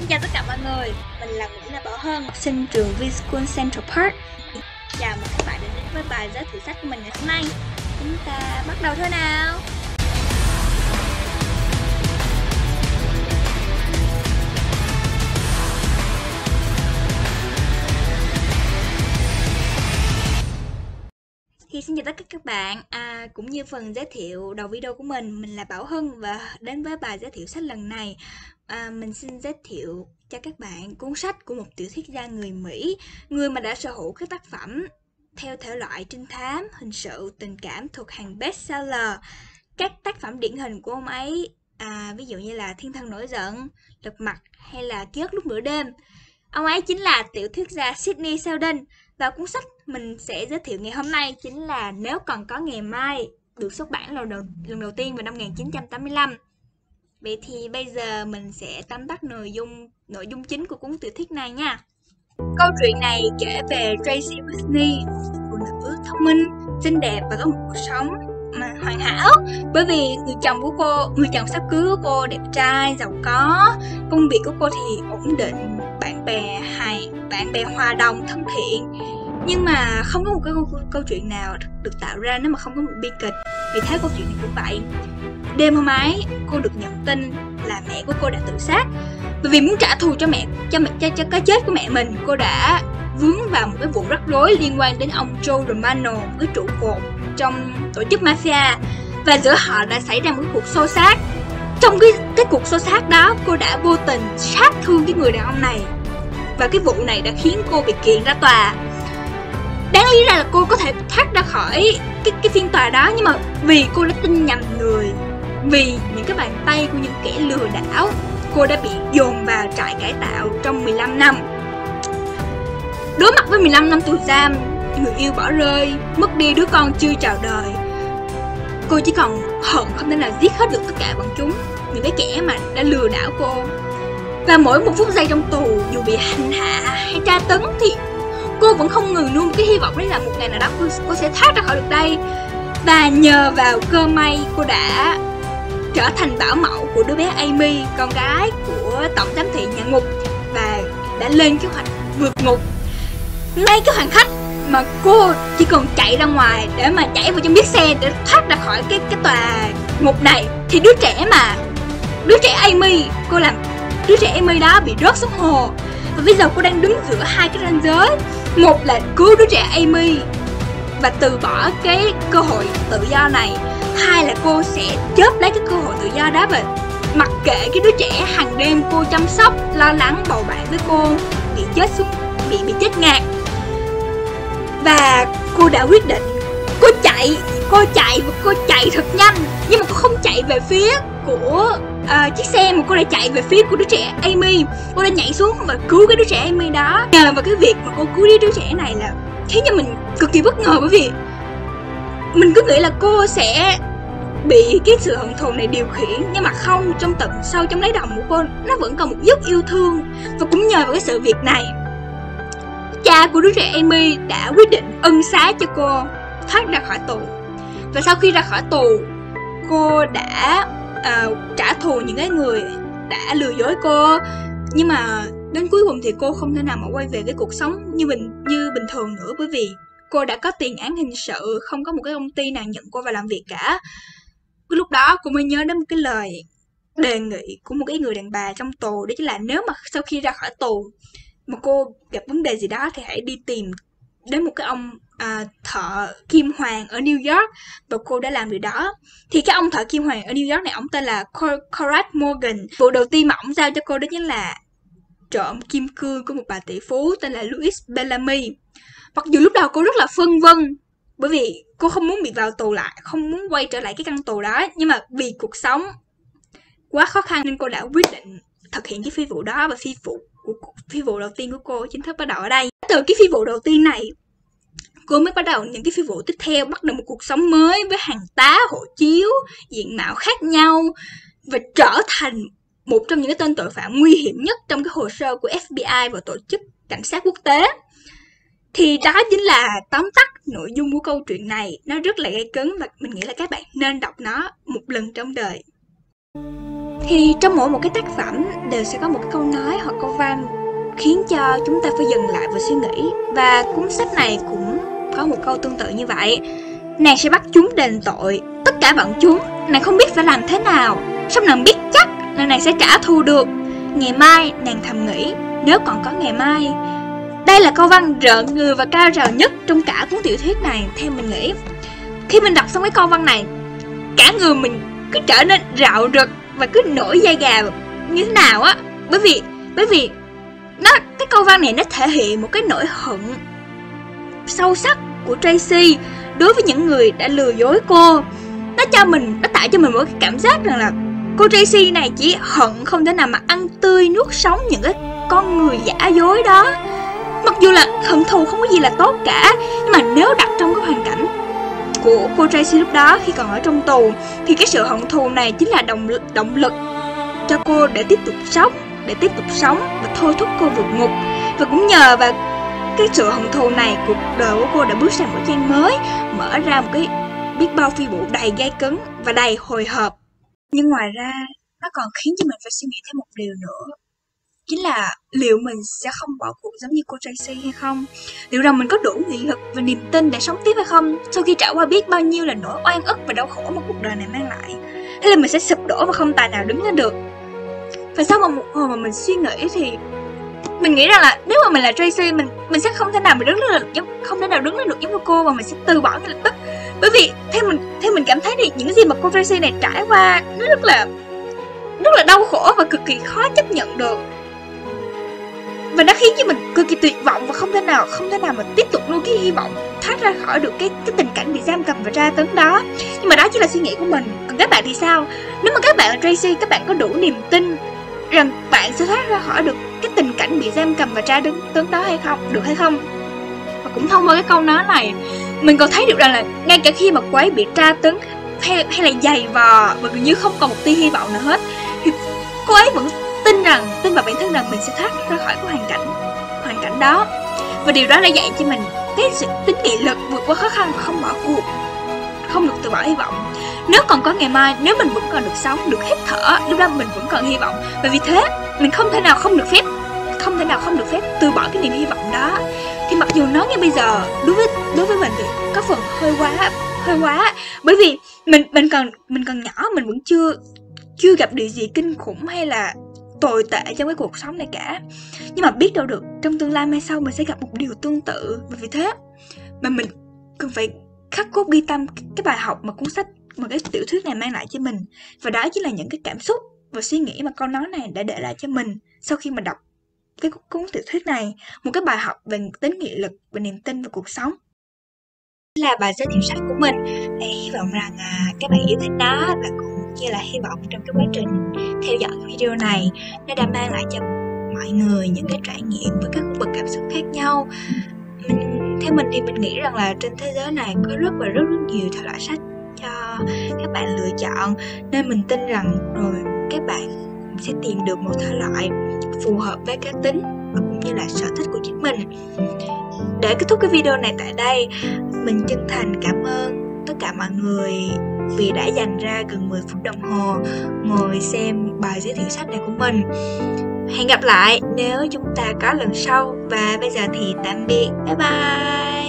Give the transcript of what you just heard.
Xin chào tất cả mọi người, mình là Nguyễn Lê Bảo Hân, học sinh trường V-School Central Park. Chào mừng các bạn đến với bài giới thiệu sách của mình ngày hôm nay. Chúng ta bắt đầu thôi nào. Thì xin chào tất cả các bạn, à, cũng như phần giới thiệu đầu video của mình, mình là Bảo Hân và đến với bài giới thiệu sách lần này à, mình xin giới thiệu cho các bạn cuốn sách của một tiểu thuyết gia người Mỹ, người mà đã sở hữu các tác phẩm theo thể loại trinh thám, hình sự, tình cảm thuộc hàng bestseller. Các tác phẩm điển hình của ông ấy, à, ví dụ như là Thiên thần nổi giận, Lật mặt hay là Ký ức lúc nửa đêm. Ông ấy chính là tiểu thuyết gia Sydney Sheldon và cuốn sách mình sẽ giới thiệu ngày hôm nay chính là Nếu còn có ngày mai, được xuất bản lần đầu, lần đầu tiên vào năm 1985. Vậy thì bây giờ mình sẽ tóm tắt nội dung nội dung chính của cuốn tiểu thuyết này nha. Câu chuyện này kể về Tracy Whitney, phụ nữ thông minh, xinh đẹp và có một cuộc sống mà hoàn hảo bởi vì người chồng của cô người chồng sắp cưới của cô đẹp trai giàu có công việc của cô thì ổn định bạn bè hay bạn bè hòa đồng thân thiện nhưng mà không có một cái câu, câu chuyện nào được tạo ra nếu mà không có một bi kịch vì thế câu chuyện này cũng vậy Đêm hôm ấy, cô được nhận tin là mẹ của cô đã tự sát. Vì muốn trả thù cho mẹ cho mẹ cho, cho cái chết của mẹ mình, cô đã vướng vào một cái vụ rắc rối liên quan đến ông Joe Romano, một cái trụ cột trong tổ chức mafia và giữa họ đã xảy ra một cuộc xô xát. Trong cái cái cuộc xô xát đó, cô đã vô tình sát thương cái người đàn ông này. Và cái vụ này đã khiến cô bị kiện ra tòa đáng lý ra là cô có thể thoát ra khỏi cái cái phiên tòa đó nhưng mà vì cô đã tin nhầm người vì những cái bàn tay của những kẻ lừa đảo, cô đã bị dồn vào trại cải tạo trong 15 năm. Đối mặt với 15 năm tù giam, người yêu bỏ rơi, mất đi đứa con chưa chào đời. Cô chỉ còn hận không thể nào giết hết được tất cả bọn chúng, những cái kẻ mà đã lừa đảo cô. Và mỗi một phút giây trong tù, dù bị hành hạ hay tra tấn thì cô vẫn không ngừng luôn cái hy vọng đấy là một ngày nào đó cô, cô sẽ thoát ra khỏi được đây. Và nhờ vào cơ may cô đã trở thành bảo mẫu của đứa bé Amy, con gái của tổng giám thị nhà ngục và đã lên kế hoạch vượt ngục. Ngay cái hoàn khách mà cô chỉ cần chạy ra ngoài để mà chạy vào trong chiếc xe để thoát ra khỏi cái cái tòa ngục này thì đứa trẻ mà đứa trẻ Amy cô làm đứa trẻ Amy đó bị rớt xuống hồ và bây giờ cô đang đứng giữa hai cái ranh giới một là cứu đứa trẻ Amy và từ bỏ cái cơ hội tự do này. Hai là cô sẽ chớp lấy cái cơ hội tự do đó và mặc kệ cái đứa trẻ hàng đêm cô chăm sóc, lo lắng, bầu bạn với cô bị chết xuống, bị bị chết ngạt. Và cô đã quyết định cô chạy cô chạy và cô chạy thật nhanh, nhưng mà cô không chạy về phía của uh, chiếc xe mà cô đã chạy về phía của đứa trẻ Amy. Cô đã nhảy xuống và cứu cái đứa trẻ Amy đó. Nhờ vào cái việc mà cô cứu đứa trẻ này là khiến cho mình cực kỳ bất ngờ bởi vì mình cứ nghĩ là cô sẽ bị cái sự hận thù này điều khiển nhưng mà không trong tận sâu trong lấy đồng của cô nó vẫn còn một chút yêu thương. Và cũng nhờ vào cái sự việc này cha của đứa trẻ Amy đã quyết định ân xá cho cô thoát ra khỏi tù. Và sau khi ra khỏi tù cô đã uh, trả thù những cái người đã lừa dối cô. Nhưng mà đến cuối cùng thì cô không thể nào mà quay về cái cuộc sống như bình như bình thường nữa bởi vì cô đã có tiền án hình sự không có một cái công ty nào nhận cô vào làm việc cả. Lúc đó cô mới nhớ đến một cái lời đề nghị của một cái người đàn bà trong tù đó chính là nếu mà sau khi ra khỏi tù mà cô gặp vấn đề gì đó thì hãy đi tìm đến một cái ông à, thợ kim hoàng ở New York và cô đã làm điều đó. Thì cái ông thợ kim hoàng ở New York này ông tên là Conrad Morgan. Vụ đầu tiên mà ông giao cho cô đó chính là trộm kim cương của một bà tỷ phú tên là Louis Bellamy. Mặc dù lúc đầu cô rất là phân vân bởi vì cô không muốn bị vào tù lại không muốn quay trở lại cái căn tù đó nhưng mà vì cuộc sống quá khó khăn nên cô đã quyết định thực hiện cái phi vụ đó. Và phi vụ của phi vụ đầu tiên của cô chính thức bắt đầu ở đây. Từ cái phi vụ đầu tiên này cô mới bắt đầu những cái phi vụ tiếp theo, bắt đầu một cuộc sống mới với hàng tá, hộ chiếu, diện mạo khác nhau và trở thành một trong những cái tên tội phạm nguy hiểm nhất trong cái hồ sơ của FBI và tổ chức cảnh sát quốc tế. Thì đó chính là tóm tắt nội dung của câu chuyện này. Nó rất là gây cấn và mình nghĩ là các bạn nên đọc nó một lần trong đời. Thì trong mỗi một cái tác phẩm đều sẽ có một cái câu nói hoặc câu văn khiến cho chúng ta phải dừng lại và suy nghĩ. Và cuốn sách này cũng có một câu tương tự như vậy. Nàng sẽ bắt chúng đền tội, tất cả bọn chúng, nàng không biết phải làm thế nào. Xong nàng biết chắc là nàng sẽ trả thù được. Ngày mai, nàng thầm nghĩ, nếu còn có ngày mai. Đây là câu văn rợn người và cao trào nhất trong cả cuốn tiểu thuyết này, theo mình nghĩ. Khi mình đọc xong cái câu văn này, cả người mình cứ trở nên rạo rực và cứ nổi da gà như thế nào á. Bởi vì bởi vì nó, cái câu văn này nó thể hiện một cái nỗi hận sâu sắc của Tracy đối với những người đã lừa dối cô. Nó cho mình, nó tạo cho mình một cái cảm giác rằng là cô Tracy này chỉ hận không thể nào mà ăn tươi nuốt sống những cái con người giả dối đó. Mặc dù là hận thù không có gì là tốt cả, nhưng mà nếu đặt trong cái hoàn cảnh của cô Tracy lúc đó khi còn ở trong tù, thì cái sự hận thù này chính là động động lực cho cô để tiếp tục sống, để tiếp tục sống và thôi thúc cô vượt ngục. Và cũng nhờ và cái sự hận thù này, cuộc đời của cô đã bước sang một trang mới, mở ra một cái biết bao phi vụ đầy gai cấn và đầy hồi hộp. Nhưng ngoài ra, nó còn khiến cho mình phải suy nghĩ thêm một điều nữa. Chính là liệu mình sẽ không bỏ cuộc giống như cô Tracy hay không? Liệu rằng mình có đủ nghị lực và niềm tin để sống tiếp hay không? Sau khi trải qua biết bao nhiêu là nỗi oan ức và đau khổ mà cuộc đời này mang lại, hay là mình sẽ sụp đổ và không tài nào đứng lên được? Và sau một hồi mà mình suy nghĩ thì mình nghĩ rằng là nếu mà mình là Tracy, mình mình sẽ không thể nào mà đứng lên được giống, không thể nào đứng lên được giống như cô và mình sẽ từ bỏ ngay lập tức. Bởi vì theo mình theo mình cảm thấy thì những gì mà cô Tracy này trải qua, nó rất là rất là đau khổ và cực kỳ khó chấp nhận được. Và nó khiến cho mình cực kỳ tuyệt vọng và không thể nào, không thể nào mà tiếp tục nuôi cái hy vọng thoát ra khỏi được cái cái tình cảnh bị giam cầm và tra tấn đó. Nhưng mà đó chỉ là suy nghĩ của mình. Còn các bạn thì sao? Nếu mà các bạn là Tracy, các bạn có đủ niềm tin rằng bạn sẽ thoát ra khỏi được cái tình cảnh bị giam cầm và tra tấn tấn đó hay không được hay không? Và cũng thông qua cái câu nói này mình còn thấy được rằng là ngay cả khi mà cô ấy bị tra tấn hay, hay là dày vò và gần như không còn một tia hy vọng nào hết thì cô ấy vẫn tin rằng tin vào bản thân rằng mình sẽ thoát ra khỏi cái hoàn cảnh hoàn cảnh đó. Và điều đó đã dạy cho mình cái sự tính nghị lực vượt qua khó khăn và không bỏ cuộc không được từ bỏ hy vọng. Nếu còn có ngày mai, nếu mình vẫn còn được sống, được hít thở, lúc đó mình vẫn còn hy vọng. Và vì thế, mình không thể nào không được phép, không thể nào không được phép từ bỏ cái niềm hy vọng đó. Thì mặc dù nói ngay bây giờ, đối với đối với mình thì có phần hơi quá hơi quá. Bởi vì mình mình còn mình còn nhỏ, mình vẫn chưa chưa gặp điều gì kinh khủng hay là tồi tệ trong cái cuộc sống này cả. Nhưng mà biết đâu được, trong tương lai mai sau mình sẽ gặp một điều tương tự. Và vì thế, mà mình cần phải khắc cốt ghi tâm cái bài học mà cuốn sách mà cái tiểu thuyết này mang lại cho mình. Và đó chính là những cái cảm xúc và suy nghĩ mà câu nói này đã để lại cho mình sau khi mà đọc cái cuốn tiểu thuyết này. Một cái bài học về tính nghị lực và niềm tin vào cuộc sống. Là bài giới thiệu sách của mình. Thì hy vọng rằng à, các bạn yêu thích nó và cũng như là hy vọng trong cái quá trình theo dõi video này nó đã mang lại cho mọi người những cái trải nghiệm với các khu vực cảm xúc khác nhau theo mình thì mình nghĩ rằng là trên thế giới này có rất và rất rất nhiều thể loại sách cho các bạn lựa chọn. Nên mình tin rằng rồi các bạn sẽ tìm được một thể loại phù hợp với cá tính và cũng như là sở thích của chính mình. Để kết thúc cái video này tại đây, mình chân thành cảm ơn tất cả mọi người vì đã dành ra gần 10 phút đồng hồ ngồi xem bài giới thiệu sách này của mình hẹn gặp lại nếu chúng ta có lần sau. Và bây giờ thì tạm biệt. Bye bye.